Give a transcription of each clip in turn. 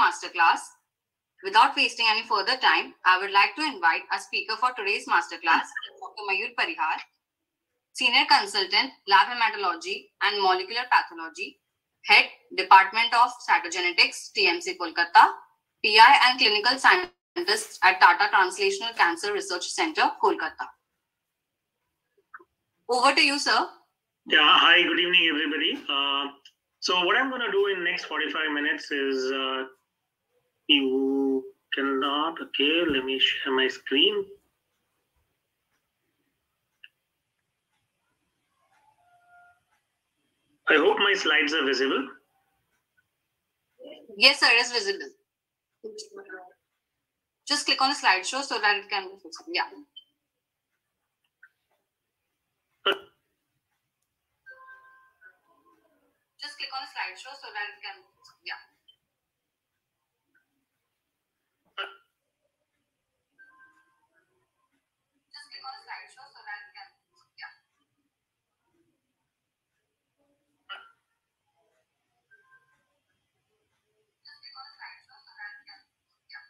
masterclass. Without wasting any further time, I would like to invite our speaker for today's masterclass, Dr. Mayur Parihar, Senior Consultant, Lab Hematology and Molecular Pathology, Head, Department of Cytogenetics, TMC Kolkata, PI and Clinical Scientist at Tata Translational Cancer Research Center, Kolkata. Over to you, sir. Yeah, hi, good evening, everybody. Uh, so what I'm going to do in next 45 minutes is uh, you cannot, okay, let me share my screen. I hope my slides are visible. Yes, sir, it is visible. Just click on the slideshow so that it can be visible. Yeah. Just click on the slideshow so that it can be visible. Yeah. Just click on the slideshow so that it can be visible. Yeah. Just click on the slideshow so that it can be visible. Yeah.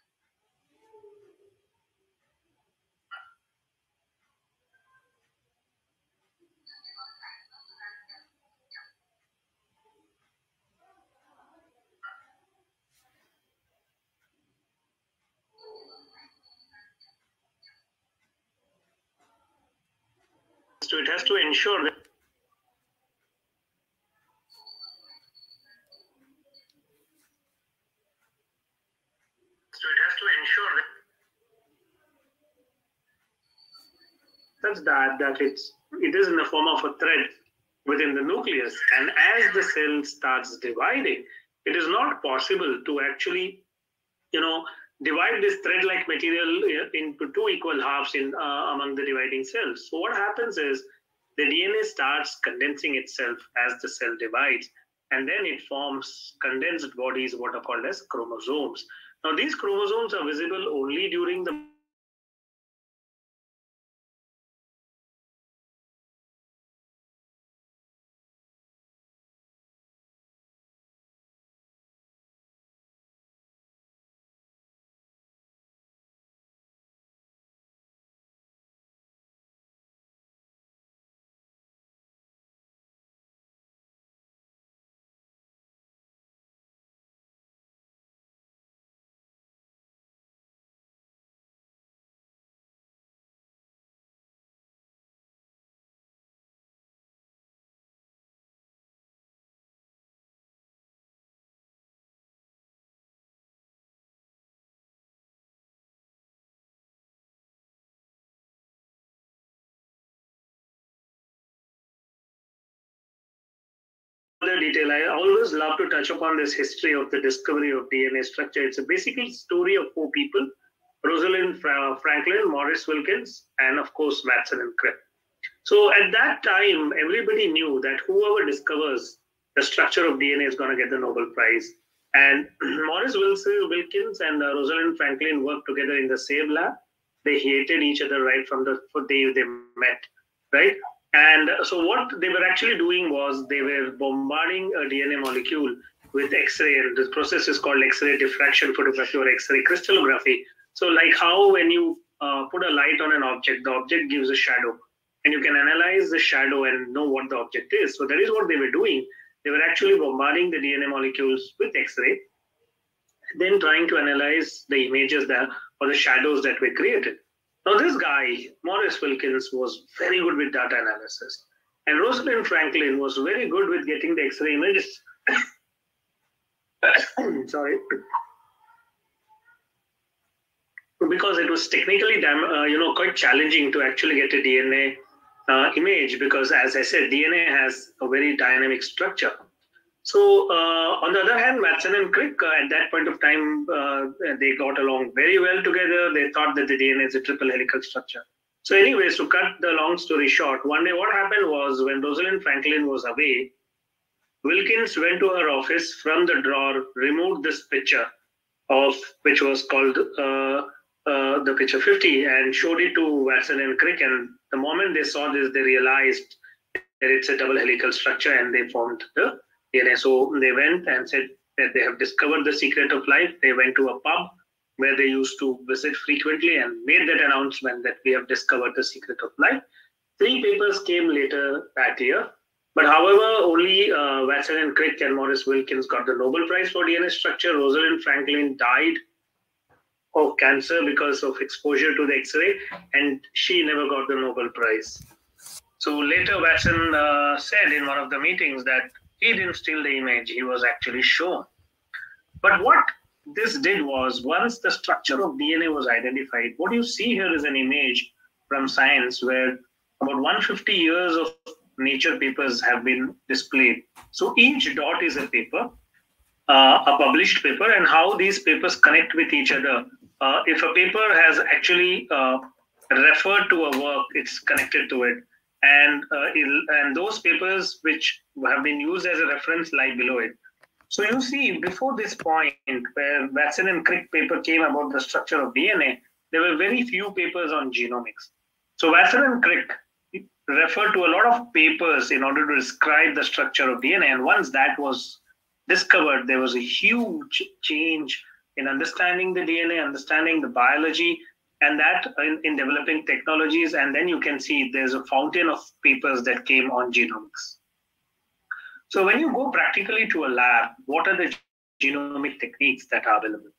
Just click on the slideshow so that it can be visible. Yeah. So it has to ensure that that's that that it's it is in the form of a thread within the nucleus. And as the cell starts dividing it is not possible to actually you know divide this thread like material uh, into two equal halves in uh, among the dividing cells. So what happens is the dna starts condensing itself as the cell divides and then it forms condensed bodies what are called as chromosomes. Now these chromosomes are visible only during the detail, I always love to touch upon this history of the discovery of DNA structure. It's a basically story of four people Rosalind Franklin, Maurice Wilkins, and of course, Watson and Crick. So at that time, everybody knew that whoever discovers the structure of DNA is going to get the Nobel Prize. And Maurice Wilkins and uh, Rosalind Franklin worked together in the same lab. They hated each other right from the day they met, right? And so what they were actually doing was they were bombarding a DNA molecule with X-ray, this process is called X-ray diffraction photography or X-ray crystallography. So like how when you uh, put a light on an object, the object gives a shadow, and you can analyze the shadow and know what the object is. So that is what they were doing. They were actually bombarding the DNA molecules with X-ray, then trying to analyze the images that or the shadows that were created. Now, this guy, Maurice Wilkins, was very good with data analysis. And Rosalind Franklin was very good with getting the X ray images. Sorry. Because it was technically, uh, you know, quite challenging to actually get a DNA uh, image because, as I said, DNA has a very dynamic structure. So, uh, on the other hand, Watson and Crick, uh, at that point of time, uh, they got along very well together. They thought that the DNA is a triple helical structure. So, anyways, to cut the long story short, one day what happened was when Rosalind Franklin was away, Wilkins went to her office from the drawer, removed this picture of which was called uh, uh, the picture 50, and showed it to Watson and Crick. And the moment they saw this, they realized that it's a double helical structure, and they formed the DNA. So they went and said, that they have discovered the secret of life. They went to a pub where they used to visit frequently and made that announcement that we have discovered the secret of life. Three papers came later that year. But however, only uh, Watson and Crick and Maurice Wilkins got the Nobel Prize for DNA structure. Rosalind Franklin died of cancer because of exposure to the X-ray, and she never got the Nobel Prize. So later, Watson uh, said in one of the meetings that he didn't steal the image; he was actually shown. But what this did was, once the structure of DNA was identified, what you see here is an image from science where about 150 years of nature papers have been displayed. So each dot is a paper, uh, a published paper, and how these papers connect with each other uh, if a paper has actually uh, referred to a work, it's connected to it. And, uh, and those papers which have been used as a reference lie below it. So you see, before this point, where Watson and Crick paper came about the structure of DNA, there were very few papers on genomics. So Watson and Crick referred to a lot of papers in order to describe the structure of DNA. And once that was discovered, there was a huge change in understanding the DNA, understanding the biology, and that in, in developing technologies. And then you can see there's a fountain of papers that came on genomics. So when you go practically to a lab, what are the genomic techniques that are available?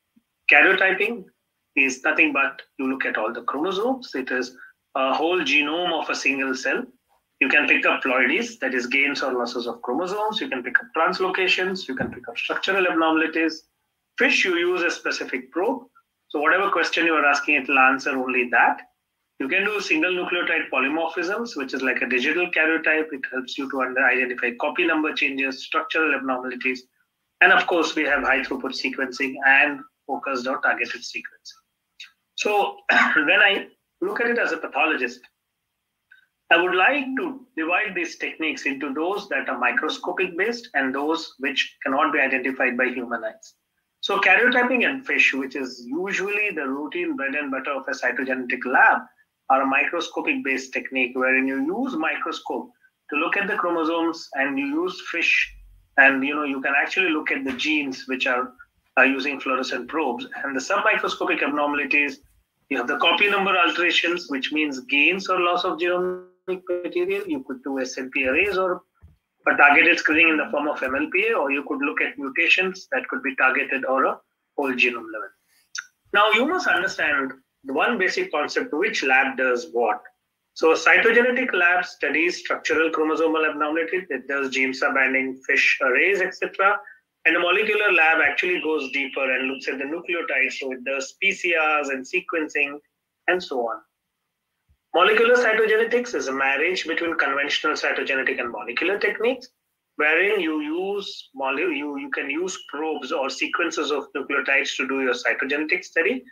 Karyotyping is nothing but you look at all the chromosomes. It is a whole genome of a single cell. You can pick up ploidies, that is gains or losses of chromosomes. You can pick up translocations. You can pick up structural abnormalities. Fish, you use a specific probe. So whatever question you are asking, it will answer only that. You can do single nucleotide polymorphisms, which is like a digital karyotype. It helps you to identify copy number changes, structural abnormalities. And of course, we have high throughput sequencing and focused or targeted sequencing. So when I look at it as a pathologist, I would like to divide these techniques into those that are microscopic based and those which cannot be identified by human eyes. So karyotyping in fish, which is usually the routine bread and butter of a cytogenetic lab, are a microscopic based technique wherein you use microscope to look at the chromosomes and you use fish and you know you can actually look at the genes which are, are using fluorescent probes. And the submicroscopic abnormalities you have the copy number alterations which means gains or loss of genomic material. You could do snp arrays or a targeted screening in the form of MLPA, or you could look at mutations that could be targeted or a whole genome level. Now, you must understand one basic concept which lab does what. So, a cytogenetic lab studies structural chromosomal abnormalities, it does gene subbinding, fish arrays, etc. And a molecular lab actually goes deeper and looks at the nucleotides, so it does PCRs and sequencing and so on. Molecular cytogenetics is a marriage between conventional cytogenetic and molecular techniques, wherein you use you, you can use probes or sequences of nucleotides to do your cytogenetic study.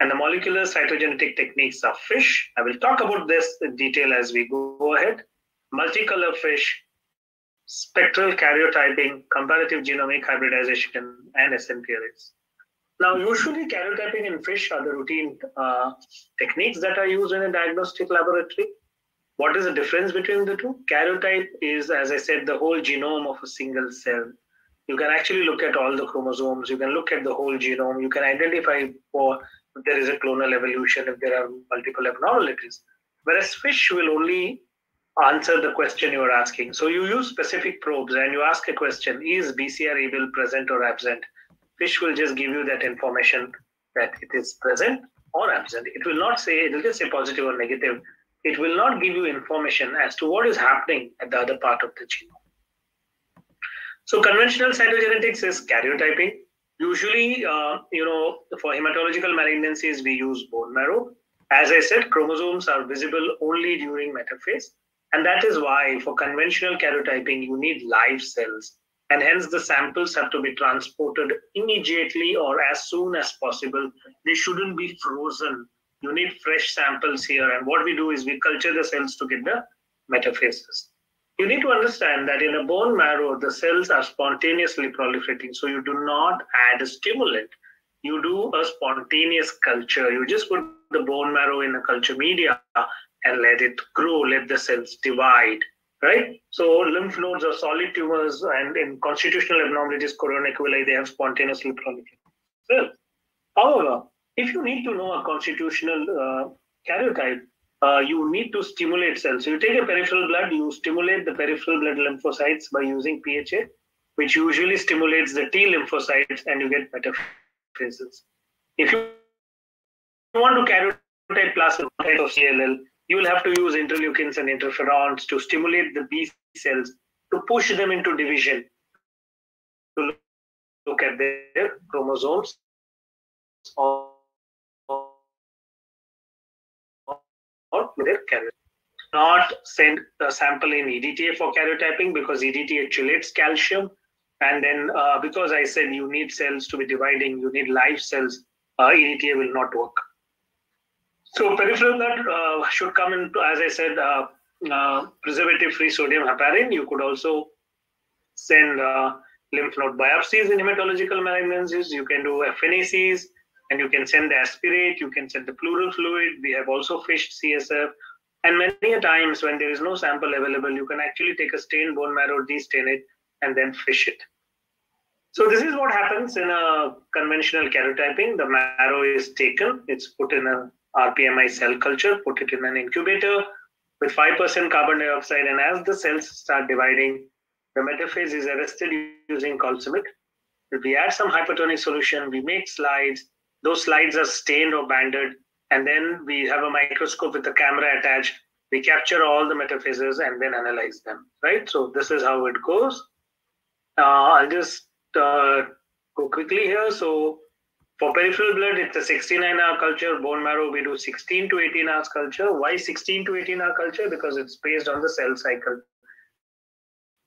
And the molecular cytogenetic techniques are FISH. I will talk about this in detail as we go ahead. Multicolor FISH, spectral karyotyping, comparative genomic hybridization, and SNP arrays. Now, usually karyotyping in fish are the routine uh, techniques that are used in a diagnostic laboratory. What is the difference between the two? Karyotype is, as I said, the whole genome of a single cell. You can actually look at all the chromosomes. You can look at the whole genome. You can identify for if there is a clonal evolution, if there are multiple abnormalities. Whereas fish will only answer the question you are asking. So you use specific probes and you ask a question, is BCR-ABL present or absent? Fish will just give you that information that it is present or absent. It will not say, it will just say positive or negative. It will not give you information as to what is happening at the other part of the genome. So conventional cytogenetics is karyotyping. Usually, uh, you know, for hematological malignancies, we use bone marrow. As I said, chromosomes are visible only during metaphase. And that is why for conventional karyotyping, you need live cells and hence the samples have to be transported immediately or as soon as possible. They shouldn't be frozen. You need fresh samples here. And what we do is we culture the cells to get the metaphases. You need to understand that in a bone marrow, the cells are spontaneously proliferating. So you do not add a stimulant. You do a spontaneous culture. You just put the bone marrow in a culture media and let it grow, let the cells divide right? So lymph nodes are solid tumors, and in constitutional abnormalities, coronavirus, they have spontaneously proliferated. Well, however, if you need to know a constitutional uh, karyotype, uh, you need to stimulate cells. So you take a peripheral blood, you stimulate the peripheral blood lymphocytes by using PHA, which usually stimulates the T lymphocytes, and you get metaphases. If you want to karyotype plasma of CLL, you will have to use interleukins and interferons to stimulate the B cells to push them into division to look at their chromosomes or, their karyotype. Not send a sample in EDTA for karyotyping because EDTA chelates calcium. And then uh, because I said you need cells to be dividing, you need live cells, uh, EDTA will not work. So peripheral blood uh, should come into, as I said, uh, uh, preservative-free sodium heparin. You could also send lymph node biopsies in hematological malignancies. You can do FNACs, and you can send the aspirate. You can send the pleural fluid. We have also fished CSF. And many a times when there is no sample available, you can actually take a stained bone marrow, destain it, and then fish it. So this is what happens in a conventional karyotyping. The marrow is taken, it's put in a RPMI cell culture, put it in an incubator with 5% carbon dioxide. And as the cells start dividing, the metaphase is arrested using. If we add some hypertonic solution, we make slides. Those slides are stained or banded. And then we have a microscope with a camera attached. We capture all the metaphases and then analyze them, right? So this is how it goes. Uh, I'll just uh, go quickly here. So for peripheral blood, it's a 69 hour culture. Bone marrow, we do 16 to 18 hours culture. Why 16 to 18 hour culture? Because it's based on the cell cycle.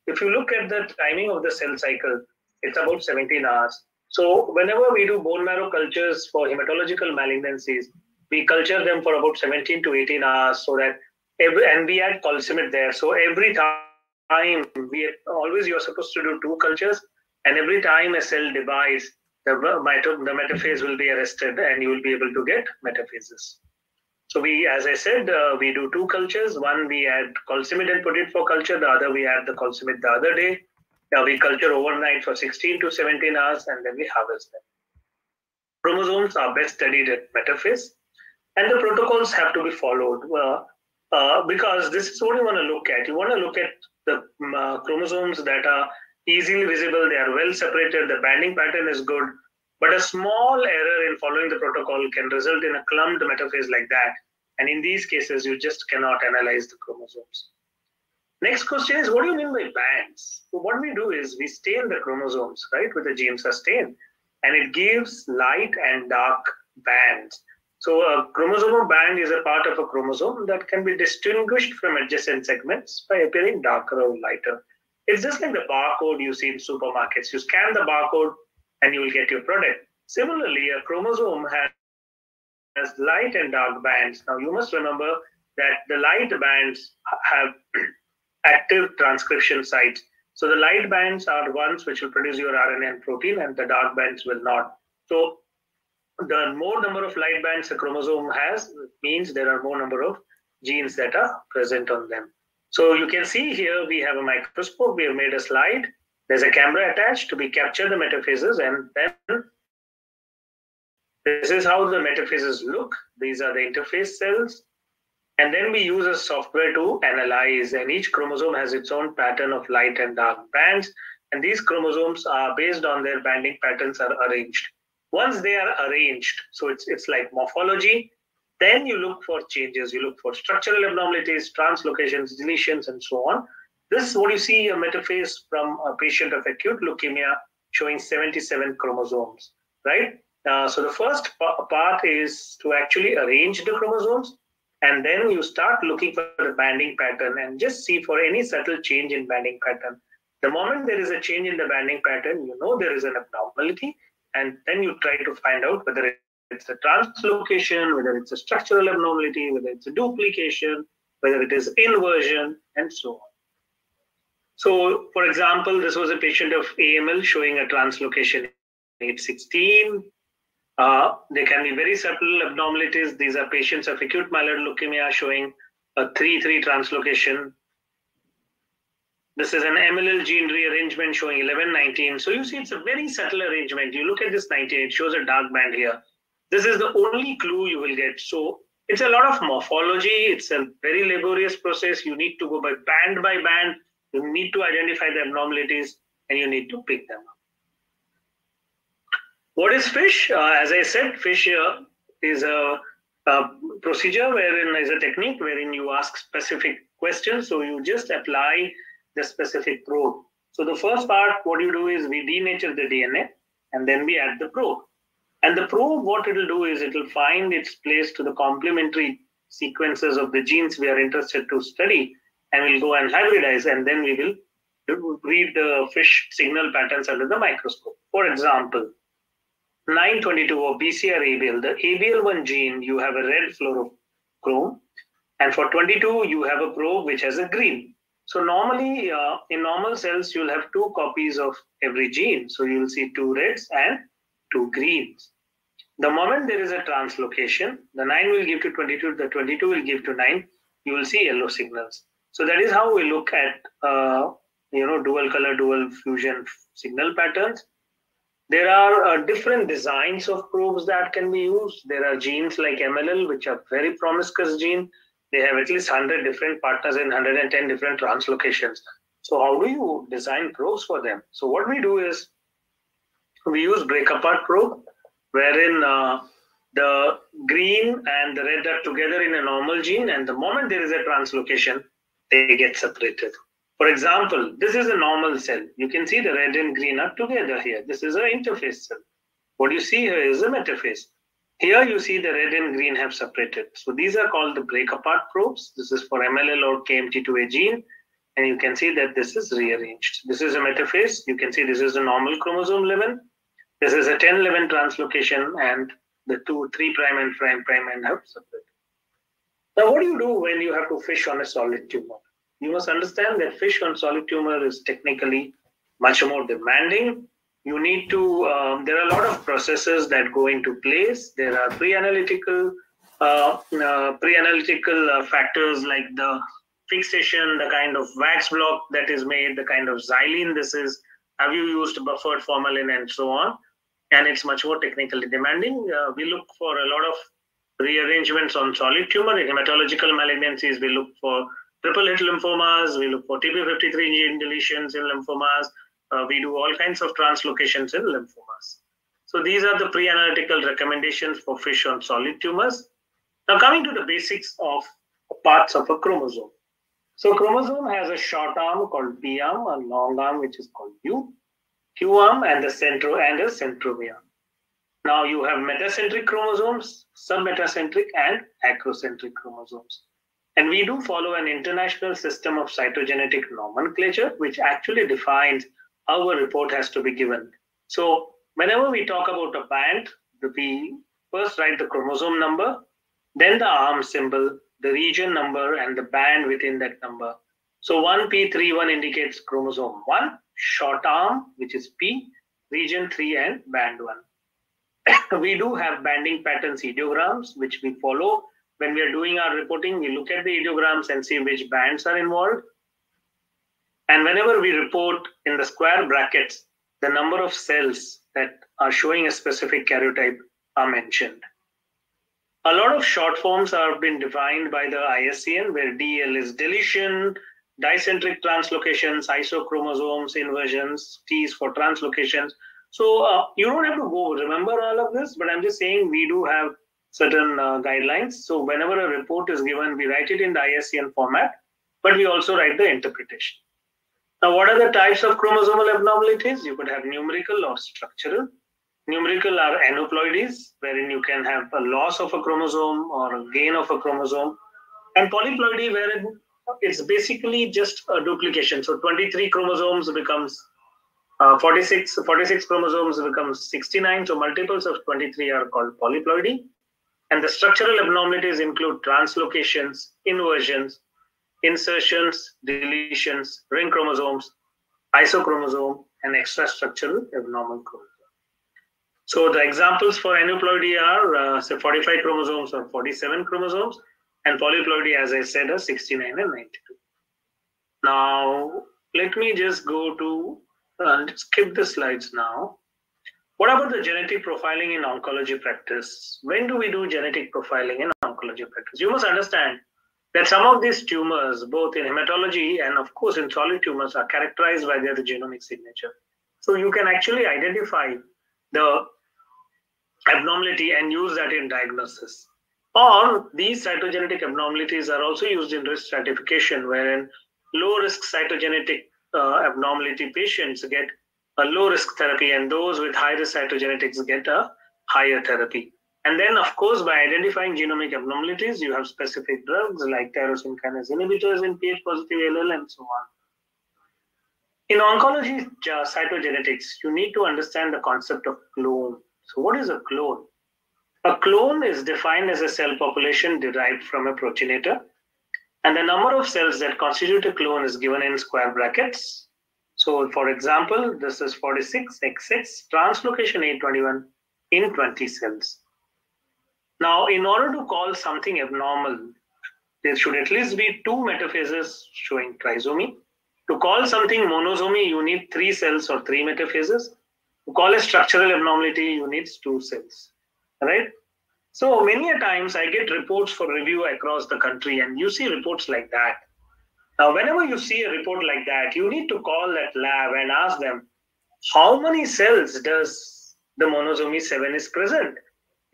If you look at the timing of the cell cycle, it's about 17 hours. So whenever we do bone marrow cultures for hematological malignancies, we culture them for about 17 to 18 hours so that every, and we add Colcemid there. So every time we always you're supposed to do two cultures, and every time a cell divides, the, the metaphase will be arrested and you will be able to get metaphases. So we, as I said, uh, we do two cultures. One we add Colcemid and put it for culture. The other we add the Colcemid the other day. Now we culture overnight for 16 to 17 hours and then we harvest them. Chromosomes are best studied at metaphase and the protocols have to be followed uh, uh, because this is what you want to look at. You want to look at the um, uh, chromosomes that are easily visible, they are well separated, the banding pattern is good, but a small error in following the protocol can result in a clumped metaphase like that. And in these cases, you just cannot analyze the chromosomes. Next question is, what do you mean by bands? So what we do is we stain the chromosomes, right, with a Giemsa stain, and it gives light and dark bands. So a chromosomal band is a part of a chromosome that can be distinguished from adjacent segments by appearing darker or lighter. It's just like the barcode you see in supermarkets. You scan the barcode and you will get your product. Similarly, a chromosome has, has light and dark bands. Now, you must remember that the light bands have active transcription sites. So the light bands are ones which will produce your RNA and protein, and the dark bands will not. So the more number of light bands a chromosome has means there are more number of genes that are present on them. So you can see here we have a microscope, we have made a slide. There's a camera attached to be capture the metaphases and then this is how the metaphases look. These are the interphase cells. And then we use a software to analyze and each chromosome has its own pattern of light and dark bands. And these chromosomes are based on their banding patterns are arranged. Once they are arranged, so it's, it's like morphology, then you look for changes. You look for structural abnormalities, translocations, deletions, and so on. This is what you see a metaphase from a patient of acute leukemia showing 77 chromosomes, right? Uh, so the first part is to actually arrange the chromosomes, and then you start looking for the banding pattern and just see for any subtle change in banding pattern. The moment there is a change in the banding pattern, you know there is an abnormality, and then you try to find out whether it's a translocation, whether it's a structural abnormality, whether it's a duplication, whether it is inversion, and so on. So, for example, this was a patient of AML showing a translocation 816. Uh, there can be very subtle abnormalities. These are patients of acute myeloid leukemia showing a 3-3 translocation. This is an MLL gene rearrangement showing 11, 19. So you see it's a very subtle arrangement. You look at this 19, it shows a dark band here. This is the only clue you will get. So it's a lot of morphology. It's a very laborious process. You need to go by band by band. You need to identify the abnormalities and you need to pick them up. What is fish? Uh, as I said, fish uh, is a, a, procedure wherein is a technique wherein you ask specific questions. So you just apply the specific probe. So the first part, what you do is we denature the DNA and then we add the probe. And the probe, what it will do is it will find its place to the complementary sequences of the genes we are interested to study and we'll go and hybridize and then we will read the fish signal patterns under the microscope. For example, 922 or BCR ABL, the ABL1 gene, you have a red fluorochrome, and for 22, you have a probe which has a green. So normally, uh, in normal cells, you'll have two copies of every gene. So you'll see two reds and two greens. The moment there is a translocation, the 9 will give to 22, the 22 will give to 9, you will see yellow signals. So that is how we look at, uh, you know, dual color, dual fusion signal patterns. There are uh, different designs of probes that can be used. There are genes like MLL, which are very promiscuous gene. They have at least 100 different partners in 110 different translocations. So how do you design probes for them? So what we do is we use break apart probe, wherein uh, the green and the red are together in a normal gene, and the moment there is a translocation, they get separated. For example, this is a normal cell. You can see the red and green are together here. This is an interphase cell. What you see here is a metaphase. Here you see the red and green have separated. So these are called the break apart probes. This is for MLL or KMT2A gene. And you can see that this is rearranged. This is a metaphase. You can see this is a normal chromosome 11. This is a 10 11 translocation and the two, 3 prime and 5 prime end have separated. Now, what do you do when you have to fish on a solid tumor? You must understand that fish on solid tumor is technically much more demanding. You need to, um, there are a lot of processes that go into place. There are pre-analytical, uh, uh, pre-analytical uh, factors like the fixation, the kind of wax block that is made, the kind of xylene this is, have you used buffered formalin and so on. And it's much more technically demanding. Uh, we look for a lot of rearrangements on solid tumor. Hematological malignancies, we look for triple hit lymphomas, we look for TP53 gene deletions in lymphomas. Uh, we do all kinds of translocations in lymphomas. So these are the pre-analytical recommendations for fish on solid tumors. Now coming to the basics of parts of a chromosome. So chromosome has a short arm called P arm, a long arm which is called U, Q arm, and the centro and a centromere. Now you have metacentric chromosomes, submetacentric, and acrocentric chromosomes. And we do follow an international system of cytogenetic nomenclature, which actually defines how a report has to be given. So whenever we talk about a band, we first write the chromosome number, then the arm symbol, the region number, and the band within that number. So 1P31 indicates chromosome 1, short arm, which is P, region 3, and band 1. we do have banding patterns ideograms, which we follow. When we are doing our reporting, we look at the ideograms and see which bands are involved. And whenever we report in the square brackets, the number of cells that are showing a specific karyotype are mentioned. A lot of short forms have been defined by the ISCN, where DL is deletion, dicentric translocations, isochromosomes, inversions, T is for translocations. So uh, you don't have to go remember all of this, but I'm just saying we do have certain uh, guidelines. So whenever a report is given, we write it in the ISCN format, but we also write the interpretation. Now, what are the types of chromosomal abnormalities? You could have numerical or structural. Numerical are aneuploidies, wherein you can have a loss of a chromosome or a gain of a chromosome. And polyploidy, wherein it's basically just a duplication. So 23 chromosomes becomes uh, 46, 46 chromosomes becomes 69. So multiples of 23 are called polyploidy. And the structural abnormalities include translocations, inversions, insertions, deletions, ring chromosomes, isochromosome, and extrastructural abnormal chromosome. So the examples for aneuploidy are uh, say 45 chromosomes or 47 chromosomes, and polyploidy, as I said, are 69 and 92. Now, let me just go to, uh, skip the slides now. What about the genetic profiling in oncology practice? When do we do genetic profiling in oncology practice? You must understand that some of these tumors, both in hematology and of course in solid tumors, are characterized by their genomic signature. So you can actually identify the abnormality and use that in diagnosis. Or these cytogenetic abnormalities are also used in risk stratification, wherein low risk cytogenetic uh, abnormality patients get a low risk therapy, and those with high risk cytogenetics get a higher therapy. And then, of course, by identifying genomic abnormalities, you have specific drugs like tyrosine kinase inhibitors in Ph positive ALL and so on. In oncology cytogenetics, you need to understand the concept of clone. So, what is a clone? A clone is defined as a cell population derived from a progenitor, and the number of cells that constitute a clone is given in square brackets. So, for example, this is 46 XX translocation 821 in 20 cells. Now, in order to call something abnormal, there should at least be two metaphases showing trisomy. To call something monosomy, you need three cells or three metaphases. To call a structural abnormality, you need two cells right? So many a times I get reports for review across the country, and you see reports like that. Now, whenever you see a report like that, you need to call that lab and ask them, how many cells does the monosomy 7 is present?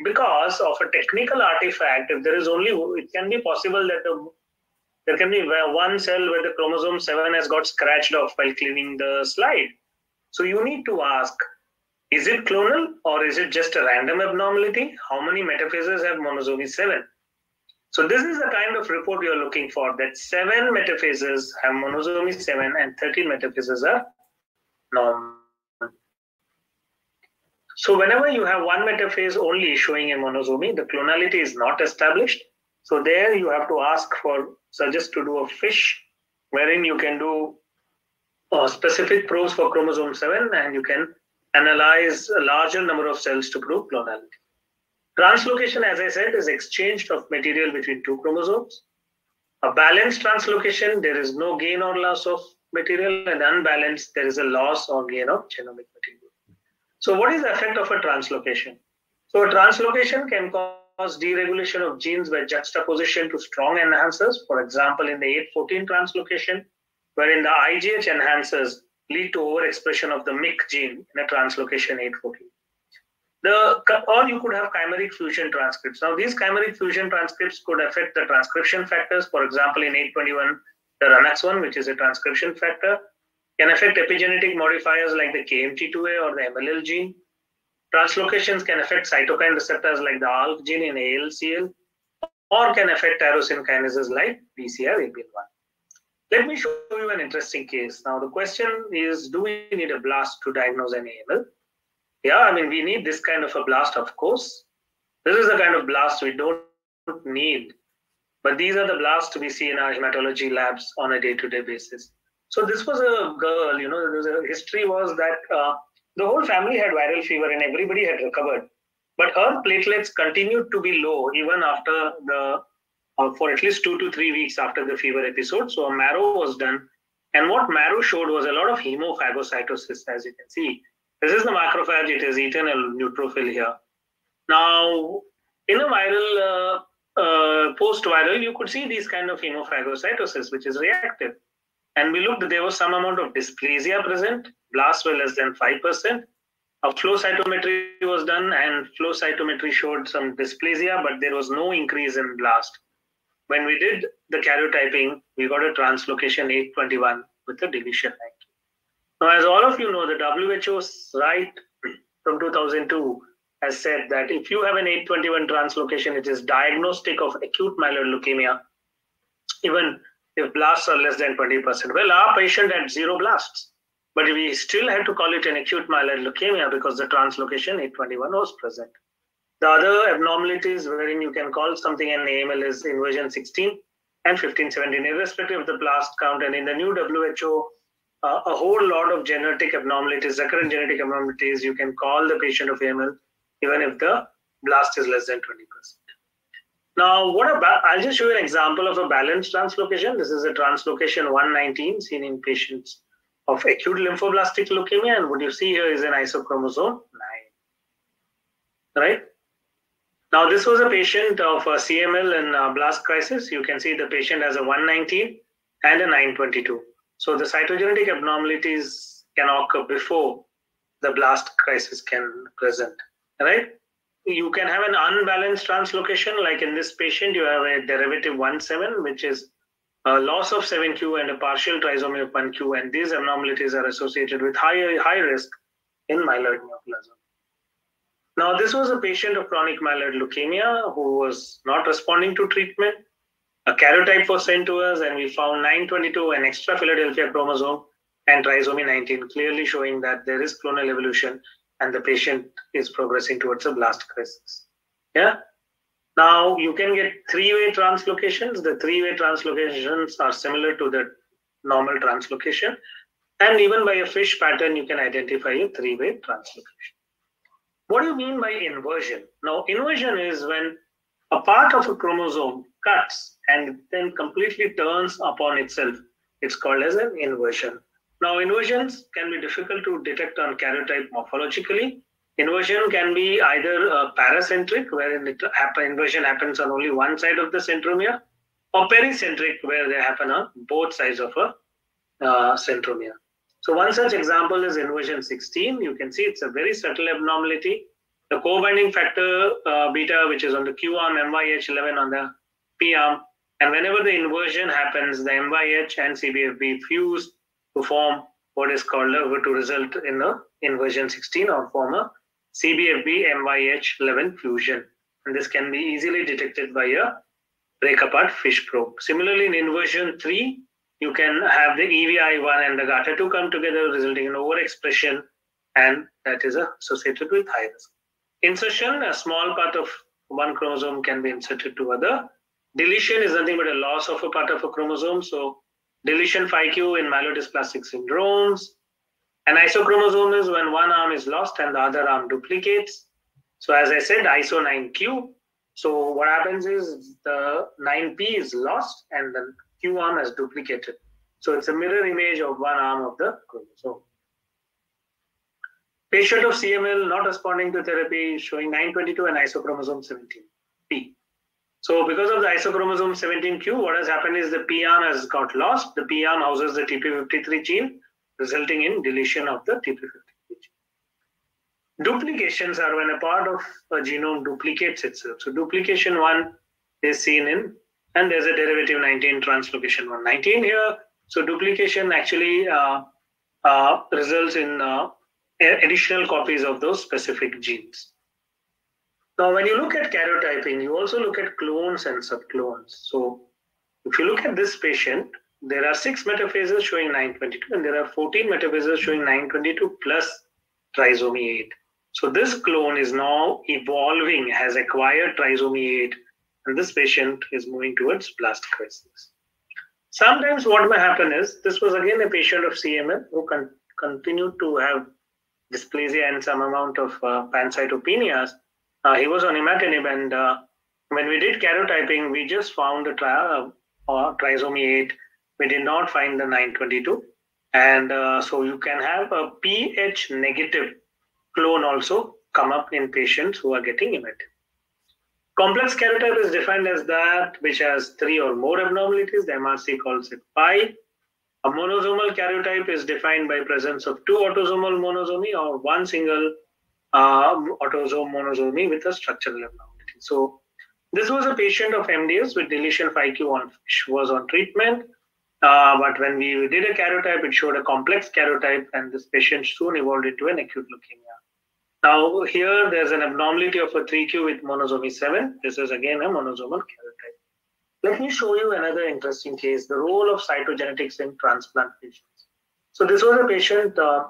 Because of a technical artifact, if there is only, it can be possible that the, there can be one cell where the chromosome 7 has got scratched off while cleaning the slide. So you need to ask, is it clonal or is it just a random abnormality? How many metaphases have monosomy 7? So this is the kind of report you're looking for, that 7 metaphases have monosomy 7 and 13 metaphases are normal. So whenever you have one metaphase only showing a monosomy, the clonality is not established. So there you have to ask for, suggest to do a FISH, wherein you can do uh, specific probes for chromosome 7 and you can analyze a larger number of cells to prove clonality. Translocation, as I said, is exchange of material between two chromosomes. A balanced translocation, there is no gain or loss of material, and unbalanced, there is a loss or gain of genomic material. So, what is the effect of a translocation? So, a translocation can cause deregulation of genes by juxtaposition to strong enhancers. For example, in the 814 translocation, wherein the IGH enhancers lead to overexpression of the MYC gene in a translocation 814. The, or you could have chimeric fusion transcripts. Now, these chimeric fusion transcripts could affect the transcription factors. For example, in 821, the RUNX1, which is a transcription factor, can affect epigenetic modifiers like the KMT2A or the MLL gene. Translocations can affect cytokine receptors like the ALK gene in ALCL, or can affect tyrosine kinases like BCR-ABL1. Let me show you an interesting case. Now, the question is, do we need a blast to diagnose an AML? Yeah, I mean, we need this kind of a blast, of course. This is the kind of blast we don't need. But these are the blasts we see in our hematology labs on a day-to-day basis. So this was a girl, you know, the history was that uh, the whole family had viral fever and everybody had recovered. But her platelets continued to be low even after the uh, for at least two to three weeks after the fever episode. So a marrow was done. And what marrow showed was a lot of hemophagocytosis, as you can see. This is the macrophage, it has eaten a neutrophil here. Now, in a viral, uh, uh, post-viral, you could see these kind of hemophagocytosis, which is reactive. And we looked, there was some amount of dysplasia present, blasts were less than 5%. A flow cytometry was done and flow cytometry showed some dysplasia, but there was no increase in blast. When we did the karyotyping, we got a translocation 821 with a deletion 90. Now, as all of you know, the WHO's right from 2002 has said that if you have an 821 translocation, it is diagnostic of acute myeloid leukemia, even if blasts are less than 20%. Well, our patient had zero blasts, but we still had to call it an acute myeloid leukemia because the translocation 821 was present. The other abnormalities wherein you can call something an AML is inversion 16 and 15, 17, irrespective of the blast count. And in the new WHO, uh, a whole lot of genetic abnormalities, recurrent genetic abnormalities, you can call the patient of AML even if the blast is less than 20%. Now, what about, I'll just show you an example of a balanced translocation. This is a translocation 119 seen in patients of acute lymphoblastic leukemia. And what you see here is an isochromosome 9. Right? Now, this was a patient uh, of a CML and a uh, blast crisis. You can see the patient has a 119 and a 922. So the cytogenetic abnormalities can occur before the blast crisis can present, right? You can have an unbalanced translocation, like in this patient, you have a derivative 1-7, which is a loss of 7q and a partial trisomy of 1q, and these abnormalities are associated with high, high risk in myeloid neoplasm. Now, this was a patient of chronic myeloid leukemia who was not responding to treatment. A karyotype was sent to us, and we found 922, an extra Philadelphia chromosome, and trisomy 19, clearly showing that there is clonal evolution and the patient is progressing towards a blast crisis. Yeah. Now you can get three-way translocations. The three-way translocations are similar to the normal translocation. And even by a FISH pattern, you can identify a three-way translocation. What do you mean by inversion? Now, inversion is when a part of a chromosome cuts and then completely turns upon itself. It's called as an inversion. Now, inversions can be difficult to detect on karyotype morphologically. Inversion can be either uh, paracentric, where happen, inversion happens on only one side of the centromere, or pericentric, where they happen on both sides of a uh, centromere. So one such example is inversion 16. You can see it's a very subtle abnormality. The core-binding factor uh, beta, which is on the Q arm, MYH11 on the P arm, and whenever the inversion happens, the MYH and CBFB fuse to form what is called a, to result in a inversion 16 or form a CBFB MYH11 fusion. And this can be easily detected by a break apart FISH probe. Similarly, in inversion 3, you can have the EVI1 and the GATA2 come together, resulting in overexpression, and that is associated with high risk. Insertion, a small part of one chromosome can be inserted to other. Deletion is nothing but a loss of a part of a chromosome. So deletion 5q in myelodysplastic syndromes. An isochromosome is when one arm is lost and the other arm duplicates. So as I said, iso 9q. So what happens is the 9p is lost and the Q arm has duplicated. So it's a mirror image of one arm of the chromosome. Patient of CML not responding to therapy showing 922 and isochromosome 17p. So because of the isochromosome 17q, what has happened is the P arm has got lost. The P arm houses the TP53 gene, resulting in deletion of the TP53 gene. Duplications are when a part of a genome duplicates itself. So duplication one is seen in and there's a derivative 19 translocation 119 here. So duplication actually uh, uh, results in uh, additional copies of those specific genes. Now, when you look at karyotyping, you also look at clones and subclones. So if you look at this patient, there are six metaphases showing 922 and there are 14 metaphases showing 922 plus trisomy 8. So this clone is now evolving, has acquired trisomy 8 and this patient is moving towards blast crisis. Sometimes what may happen is this was again a patient of CML who con- continued to have dysplasia and some amount of uh, pancytopenias. Uh, he was on imatinib, and uh, when we did karyotyping, we just found the tri- uh, trisomy 8. We did not find the 922. And uh, so you can have a Ph negative clone also come up in patients who are getting imatinib. Complex karyotype is defined as that which has three or more abnormalities. The MRC calls it pi. A monosomal karyotype is defined by presence of two autosomal monosomy or one single uh, autosome monosomy with a structural abnormality. So this was a patient of MDS with deletion 5q on fish, was on treatment. Uh, but when we did a karyotype, it showed a complex karyotype, and this patient soon evolved into an acute leukemia. Now here there's an abnormality of a 3q with monosomy 7. This is again a monosomal karyotype. Let me show you another interesting case, the role of cytogenetics in transplant patients. So this was a patient uh,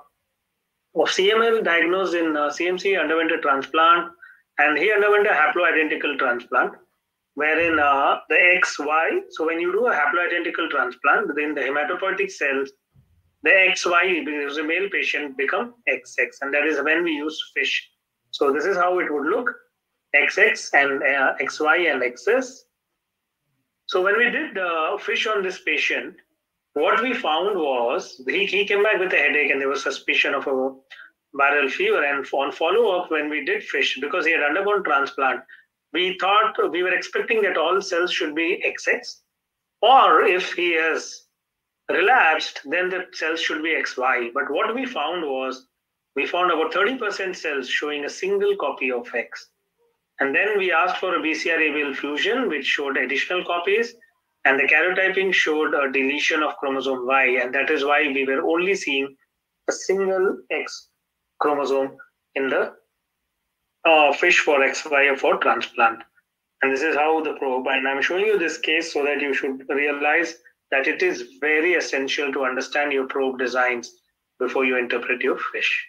of CML diagnosed in uh, CMC, underwent a transplant, and he underwent a haploidentical transplant, wherein uh, the XY, so when you do a haploidentical transplant, then the hematopoietic cells the XY because a male patient become XX, and that is when we use fish. So this is how it would look: XX and uh, XY and XS. So when we did uh, fish on this patient, what we found was he, he came back with a headache and there was suspicion of a viral fever. And on follow up, when we did fish, because he had undergone transplant, we thought we were expecting that all cells should be XX, or if he has relapsed, then the cells should be XY. But what we found was we found about 30% cells showing a single copy of X. And then we asked for a BCR-ABL fusion, which showed additional copies, and the karyotyping showed a deletion of chromosome Y, and that is why we were only seeing a single X chromosome in the uh, fish for XY for transplant. And this is how the probe, and I'm showing you this case so that you should realize that it is very essential to understand your probe designs before you interpret your fish.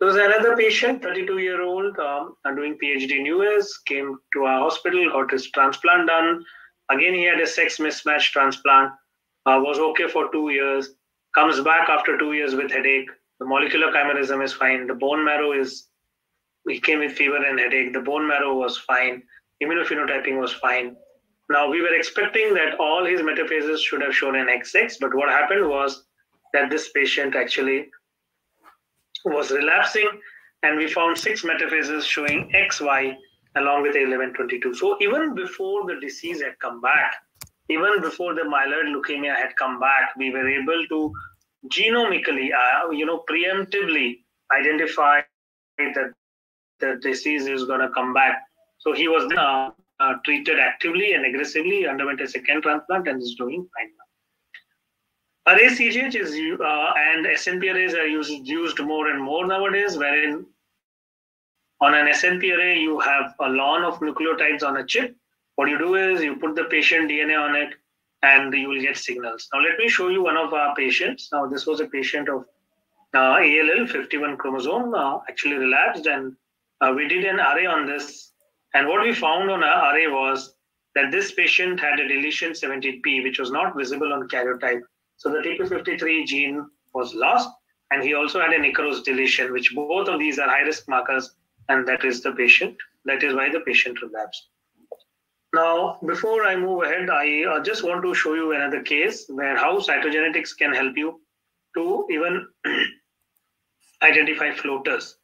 There was another patient, 32 year old, um, doing PhD in US, came to our hospital, got his transplant done. Again, he had a sex mismatch transplant, uh, was okay for two years, comes back after two years with headache. The molecular chimerism is fine. The bone marrow is, he came with fever and headache. The bone marrow was fine. Immunophenotyping was fine. Now, we were expecting that all his metaphases should have shown an XX, but what happened was that this patient actually was relapsing, and we found six metaphases showing XY along with 1122. So even before the disease had come back, even before the myeloid leukemia had come back, we were able to genomically, uh, you know, preemptively identify that the disease is going to come back. So he was uh, uh, treated actively and aggressively, underwent a second transplant, and is doing fine now. Array CGH is uh, and SNP arrays are used, used more and more nowadays, wherein on an SNP array, you have a lawn of nucleotides on a chip. What you do is you put the patient DNA on it and you will get signals. Now, let me show you one of our patients. Now, this was a patient of uh, ALL 51 chromosome, uh, actually relapsed, and uh, we did an array on this. And what we found on our array was that this patient had a deletion 17p, which was not visible on karyotype. So the TP53 gene was lost, and he also had an Ikaros deletion, which both of these are high risk markers, and that is the patient. That is why the patient relapsed. Now, before I move ahead, I uh, just want to show you another case where how cytogenetics can help you to even identify floaters.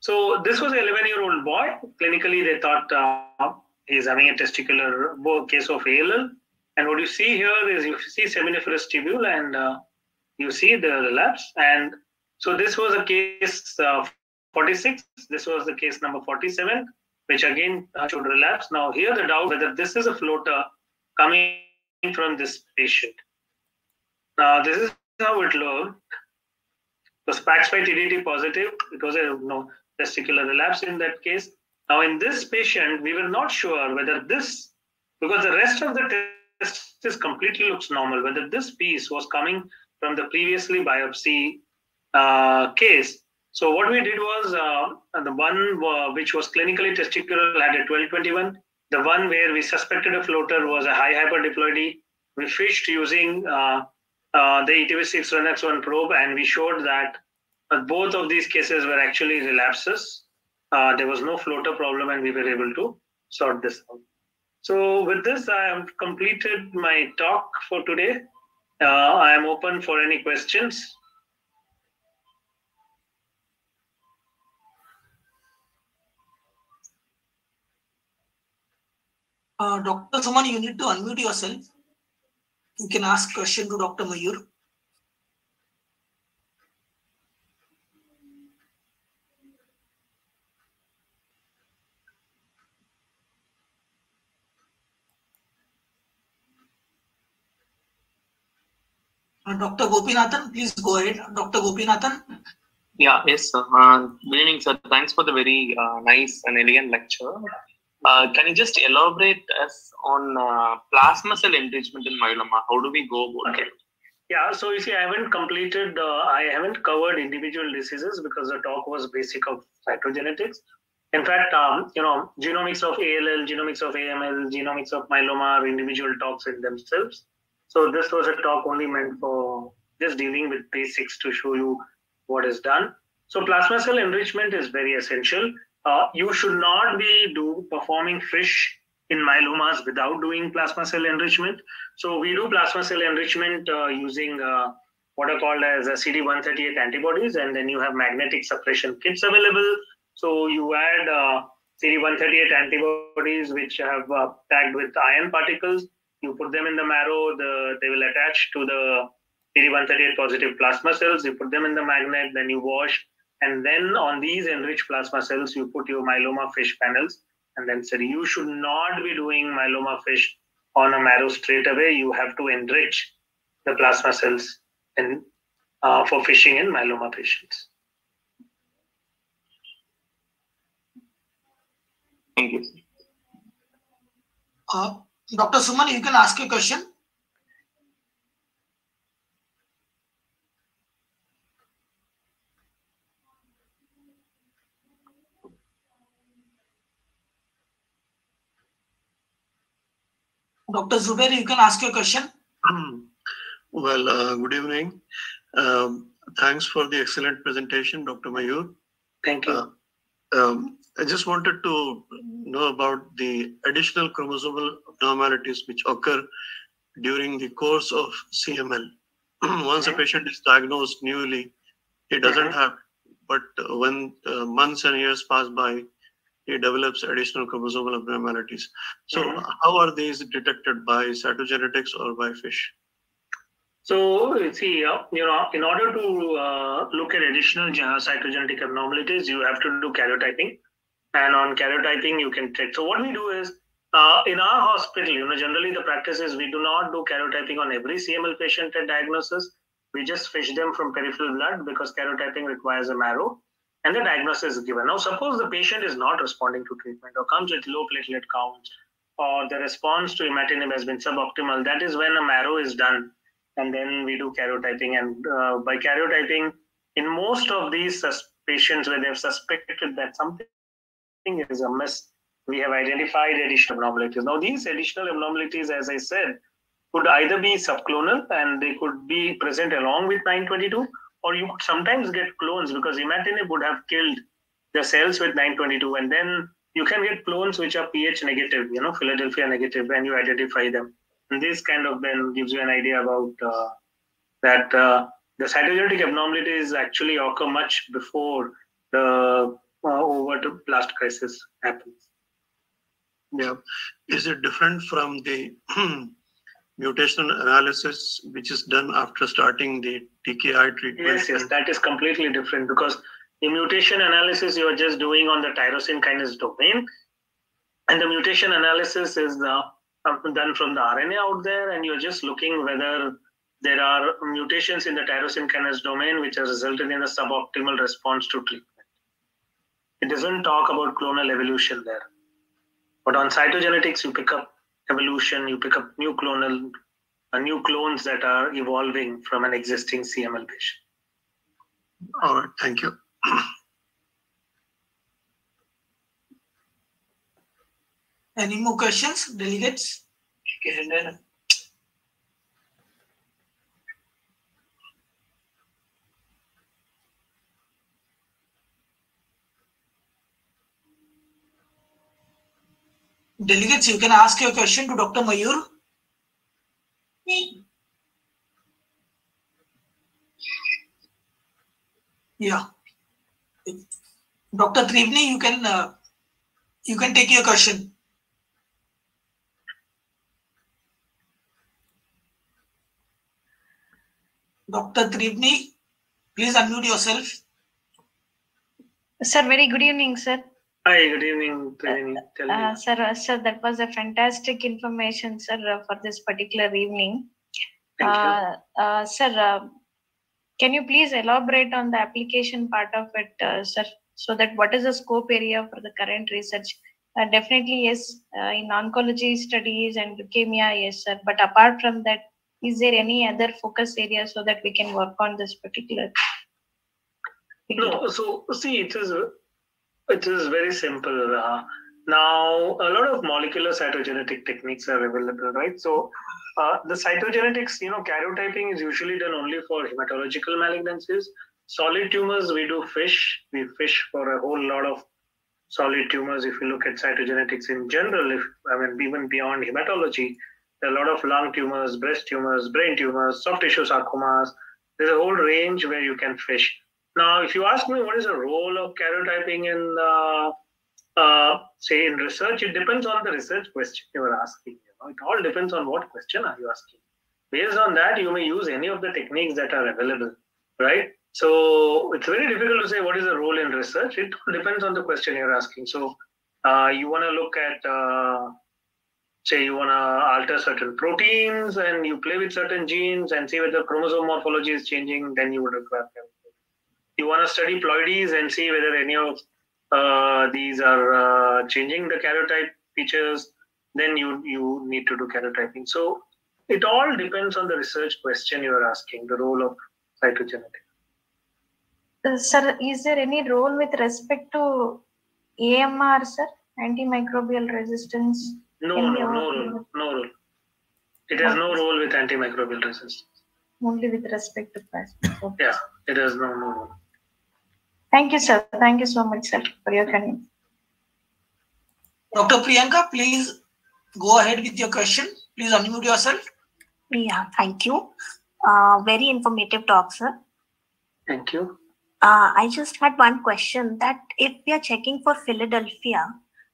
So this was an 11 year old boy. Clinically, they thought uh, he's having a testicular case of ALL. And what you see here is you see seminiferous tubule and uh, you see the relapse. And so this was a case uh, 46. This was the case number 47, which again uh, showed relapse. Now here the doubt whether this is a floater coming from this patient. Now this is how it looked. Was PAX5 TDT positive. It was a know, testicular relapse in that case. Now in this patient, we were not sure whether this, because the rest of the this completely looks normal. Whether this piece was coming from the previously biopsy uh, case. So what we did was uh, the one uh, which was clinically testicular had a 1221. The one where we suspected a floater was a high hyperdiploidy. We fished using uh, uh, the ETV6 RUNX1 probe, and we showed that uh, both of these cases were actually relapses. there was no floater problem, and we were able to sort this out. So with this, I have completed my talk for today. Uh, I am open for any questions. Uh, Dr. Suman, you need to unmute yourself. You can ask question to Dr. Mayur. Uh, Dr. Gopinathan, please go ahead. Dr. Gopinathan. Yeah, yes, sir. Uh, good evening, sir. Thanks for the very uh, nice and elegant lecture. Uh, can you just elaborate us on uh, plasma cell enrichment in myeloma? How do we go about okay. it? Yeah, so you see, I haven't completed, uh, I haven't covered individual diseases because the talk was basic of cytogenetics. In fact, um, you know, genomics of ALL, genomics of AML, genomics of myeloma are individual talks in themselves. So this was a talk only meant for just dealing with basics to show you what is done. So plasma cell enrichment is very essential. Uh, you should not be do performing FISH in myelomas without doing plasma cell enrichment. So we do plasma cell enrichment uh, using uh, what are called as CD138 antibodies, and then you have magnetic suppression kits available. So you add uh, CD138 antibodies which have uh, tagged with iron particles. You put them in the marrow. The, they will attach to the CD138 positive plasma cells. You put them in the magnet, then you wash, and then on these enriched plasma cells, you put your myeloma fish panels and then said you should not be doing myeloma fish on a marrow straight away. You have to enrich the plasma cells and uh, for fishing in myeloma patients. Thank you. Uh, Dr. Suman, you can ask a question. Dr. Zubair, you can ask your question. Well, uh, good evening. Um, thanks for the excellent presentation, Dr. Mayur. Thank you. Uh, um, I just wanted to know about the additional chromosomal abnormalities which occur during the course of CML. Once a patient is diagnosed newly, he doesn't Mhm. have, but uh, when uh, months and years pass by, he develops additional chromosomal abnormalities. So, Mhm. how are these detected by cytogenetics or by fish? So see, uh, you know, in order to uh, look at additional gen- cytogenetic abnormalities, you have to do karyotyping, and on karyotyping you can check. So what we do is, uh, in our hospital, you know, generally the practice is we do not do karyotyping on every CML patient at diagnosis. We just fish them from peripheral blood because karyotyping requires a marrow, and the diagnosis is given. Now, suppose the patient is not responding to treatment or comes with low platelet counts, or the response to imatinib has been suboptimal. That is when a marrow is done and then we do karyotyping. And uh, by karyotyping, in most of these patients where they've suspected that something is amiss, we have identified additional abnormalities. Now, these additional abnormalities, as I said, could either be subclonal and they could be present along with 922, or you could sometimes get clones because imatinib would have killed the cells with 922, and then you can get clones which are Ph negative, you know, Philadelphia negative, and you identify them. And this kind of then gives you an idea about uh, that uh, the cytogenetic abnormalities actually occur much before the uh, overt blast crisis happens. Yeah. Is it different from the mutational analysis which is done after starting the TKI treatment? Yes, yes, that is completely different because the mutation analysis you are just doing on the tyrosine kinase domain, and the mutation analysis is the, uh, done from the RNA out there, and you're just looking whether there are mutations in the tyrosine kinase domain which are resulted in a suboptimal response to treatment. It doesn't talk about clonal evolution there. But on cytogenetics, you pick up evolution, you pick up new clonal, uh, new clones that are evolving from an existing CML patient. All right, thank you. Any more questions, delegates? Delegates, you can ask your question to Dr. Mayur. Yeah. Dr. Triveni, you can uh, you can take your question. Dr. Triveni, please unmute yourself. Sir, very good evening, sir. Hi, good evening. Tell Uh, sir, uh, sir, that was a fantastic information, sir, uh, for this particular evening. Thank you. Uh, uh, sir, can you please elaborate on the application part of it, uh, sir? So that what is the scope area for the current research? Uh, definitely, yes, uh, in oncology studies and leukemia, yes, sir. But apart from that, is there any other focus area so that we can work on this particular? No, so see, it is it is very simple. Uh, now, a lot of molecular cytogenetic techniques are available, right? So, uh, the cytogenetics, you know, karyotyping is usually done only for hematological malignancies. Solid tumors, we do fish. We fish for a whole lot of solid tumors. If you look at cytogenetics in general, if I mean even beyond hematology, there are a lot of lung tumors, breast tumors, brain tumors, soft tissue sarcomas. There's a whole range where you can fish. Now, if you ask me what is the role of karyotyping in, uh, uh, say, in research, it depends on the research question you are asking. You know? It all depends on what question are you asking. Based on that, you may use any of the techniques that are available, right? So it's very difficult to say what is the role in research. It depends on the question you're asking. So uh, you want to look at uh, say you want to alter certain proteins and you play with certain genes and see whether chromosome morphology is changing, then you would require You want to study ploidies and see whether any of uh, these are uh, changing the karyotype features, then you, you need to do karyotyping. So it all depends on the research question you are asking, the role of cytogenetics. Uh, sir, is there any role with respect to AMR, sir? Antimicrobial resistance? No, no, no role, no role. It has no role with antimicrobial resistance. Only with respect to plasma. Okay. Yeah, it has no, no role. Thank you, sir. Thank you so much, sir, for your time. Dr. Priyanka, please go ahead with your question. Please unmute yourself. Yeah, thank you. Uh, very informative talk, sir. Thank you. Uh, I just had one question that if we are checking for Philadelphia,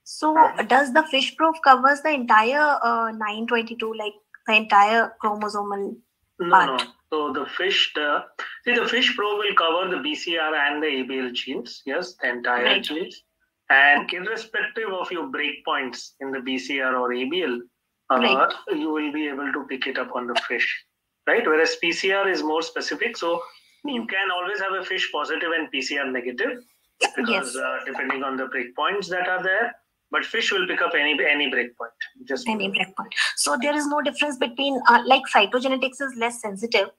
so does the fish probe covers the entire uh, 922, like the entire chromosomal No, part? no. So the fish, the see the fish probe will cover the BCR and the ABL genes. Yes, the entire Right. genes. And irrespective of your breakpoints in the BCR or ABL, uh, Right. you will be able to pick it up on the fish, right? Whereas PCR is more specific, so you Hmm. can always have a fish positive and PCR negative because Yes. uh, depending on the breakpoints that are there. But fish will pick up any any breakpoint. Just Any breakpoint. So there is no difference between, uh, like cytogenetics is less sensitive,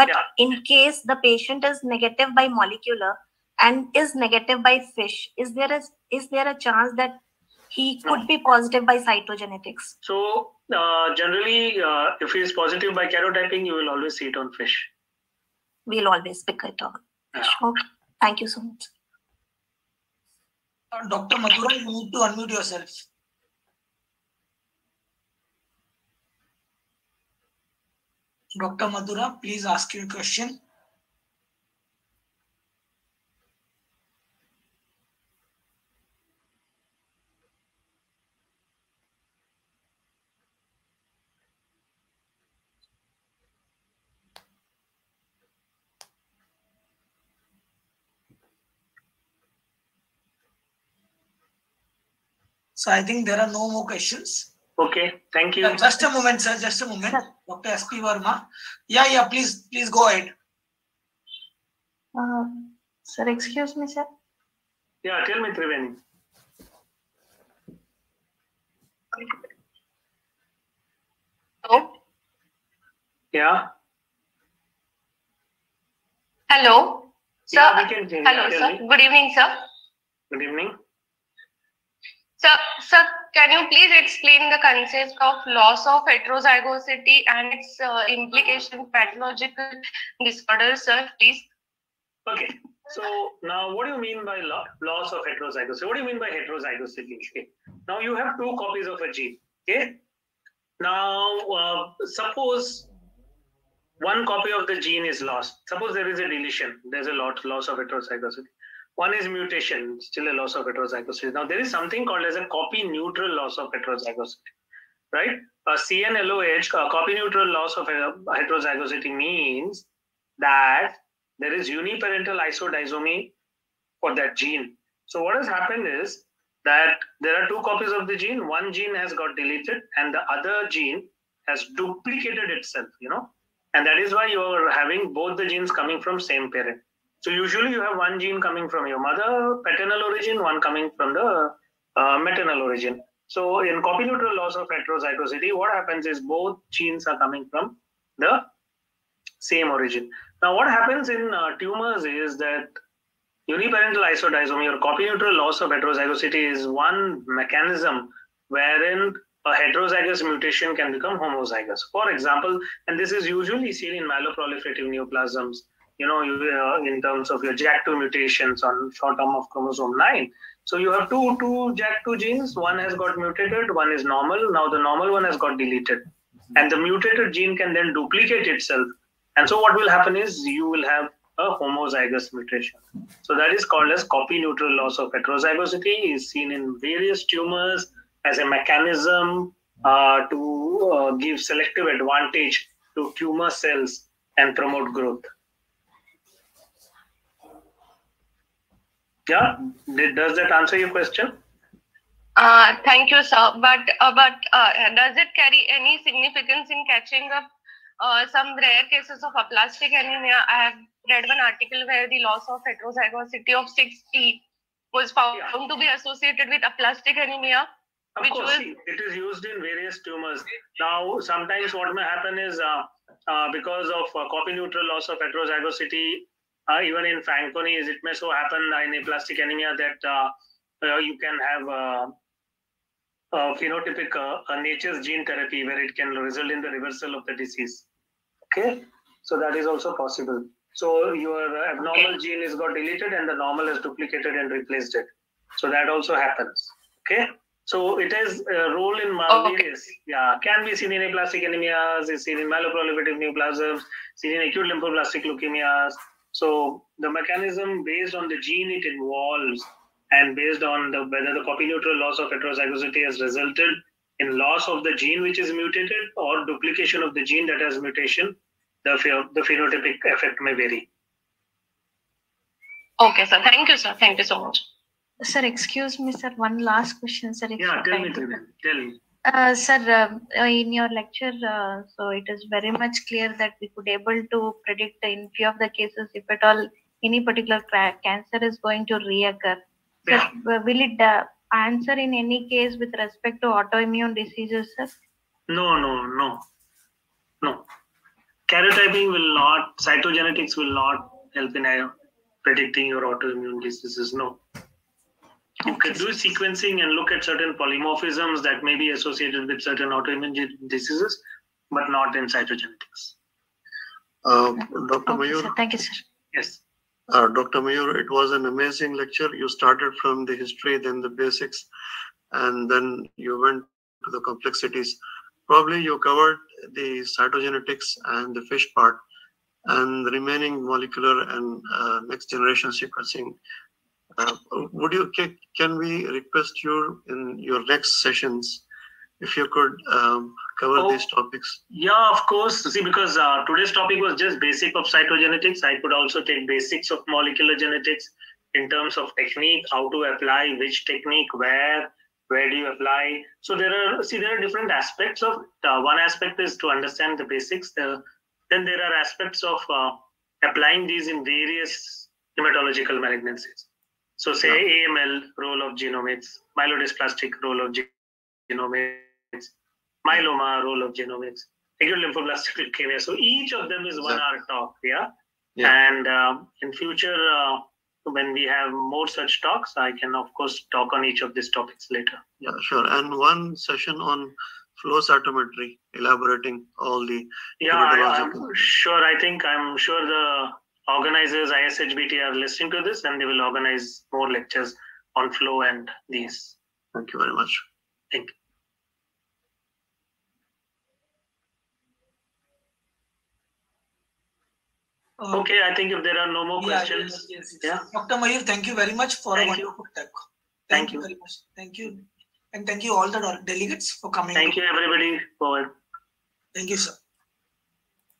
but Yeah. in case the patient is negative by molecular and is negative by fish, is there a is there a chance that he could be positive by cytogenetics? So uh, generally, uh, if he is positive by karyotyping, you will always see it on fish. We'll always pick it on. Yeah. Okay. Thank you so much. Dr. Madhura, you need to unmute yourself. Dr. Madhura, please ask your question. So I think there are no more questions. Okay, thank you. Uh, Just a moment, sir, just a moment. Sir. Dr. S.P. Verma. Yeah, yeah, please, please go ahead. Uh, sir, excuse me, sir. Yeah, tell me, Triveni. Hello. Yeah. Hello. Sir. Yeah, we can. Hello, Tell sir. me. Good evening, sir. Good evening. Sir, sir, can you please explain the concept of loss of heterozygosity and its uh, implication pathological disorders, sir, please? Okay. So now, what do you mean by lo- loss of heterozygosity? What do you mean by heterozygosity? Okay. Now you have two copies of a gene. Okay. Now, uh, suppose one copy of the gene is lost. Suppose there is a deletion. There's a lot loss of heterozygosity. One is mutation, still a loss of heterozygosity. Now there is something called as a copy neutral loss of heterozygosity, right? A CNLOH, a copy neutral loss of heterozygosity means that there is uniparental isodisomy for that gene. So what has happened is that there are two copies of the gene. One gene has got deleted, and the other gene has duplicated itself. You know, and that is why you are having both the genes coming from same parent. So usually you have one gene coming from your mother, paternal origin, one coming from the uh, maternal origin. So in copy neutral loss of heterozygosity, what happens is both genes are coming from the same origin. Now, what happens in uh, tumors is that uniparental isodisomy or copy neutral loss of heterozygosity is one mechanism wherein a heterozygous mutation can become homozygous. For example, and this is usually seen in myeloproliferative neoplasms, you know, you, uh, in terms of your JAK2 mutations on short arm of chromosome 9. So you have two two JAK2 genes. One has got mutated, one is normal. Now the normal one has got deleted, and the mutated gene can then duplicate itself. And so what will happen is you will have a homozygous mutation. So that is called as copy neutral loss of heterozygosity. Is seen in various tumors as a mechanism uh, to uh, give selective advantage to tumor cells and promote growth. Yeah, Did, does that answer your question? Uh, thank you, sir. But uh, but uh, does it carry any significance in catching up uh, some rare cases of aplastic anemia? I have read one article where the loss of heterozygosity of 6p was found Yeah. to be associated with aplastic anemia. Of Which course, was- see, it is used in various tumors. Now, sometimes what may happen is uh, uh, because of uh, copy neutral loss of heterozygosity, even in Fanconi's, it may so happen in aplastic anemia that uh, uh, you can have uh, a phenotypic uh, nature's gene therapy where it can result in the reversal of the disease. Okay, so that is also possible. So your abnormal gene is got deleted and the normal is duplicated and replaced it. So that also happens. Okay. So it has a role in Oh, okay. yeah, can be seen in aplastic anemias, is seen in myeloproliferative neoplasms, seen in acute lymphoblastic leukemias. So the mechanism based on the gene it involves and based on the whether the copy neutral loss of heterozygosity has resulted in loss of the gene which is mutated or duplication of the gene that has mutation, the, phe- the phenotypic effect may vary. Okay, sir. Thank you, sir. Thank you so much. Sir, excuse me, sir. One last question, sir. Yeah, tell me, kindly- tell me, tell me. Uh, sir, uh, uh, in your lecture, uh, so it is very much clear that we could able to predict in few of the cases if at all any particular cancer is going to reoccur. Yeah. w- will it uh, answer in any case with respect to autoimmune diseases, sir? No, no, no, no. Karyotyping will not, cytogenetics will not help in uh, predicting your autoimmune diseases. No. You can do sequencing and look at certain polymorphisms that may be associated with certain autoimmune diseases, but not in cytogenetics. Uh, Dr. Okay, Mayur, sir. Thank you, sir. Yes. uh, Dr. Mayur, it was an amazing lecture. You started from the history, then the basics, and then you went to the complexities. Probably you covered the cytogenetics and the fish part, and the remaining molecular and uh, next generation sequencing. Uh, would you can, can we request you in your next sessions if you could um, cover Oh. these topics? Yeah, of course. See, because uh, today's topic was just basic of cytogenetics, I could also take basics of molecular genetics in terms of technique, how to apply which technique, where, where do you apply. So there are see there are different aspects of. Uh, one aspect is to understand the basics. The, then there are aspects of uh, applying these in various hematological malignancies. So say AML role of genomics, myelodysplastic role of genomics, myeloma role of genomics, acute lymphoblastic leukemia. So each of them is one hour talk. Yeah. Yeah. And um, in future, uh, when we have more such talks, I can of course talk on each of these topics later. Yeah, sure. And one session on flow cytometry, elaborating all the Yeah, I'm sure. I think I'm sure the organizers ISHBT are listening to this, and they will organize more lectures on flow and these. Thank you very much. Thank you. Uh, Okay, I think if there are no more yeah, questions, yes, yes, yes. yeah. Dr. Mayur, thank you very much for Thank a you. wonderful talk. Thank you. very much. Thank you. And thank you all the delegates for coming. thank you everybody for Thank you, sir.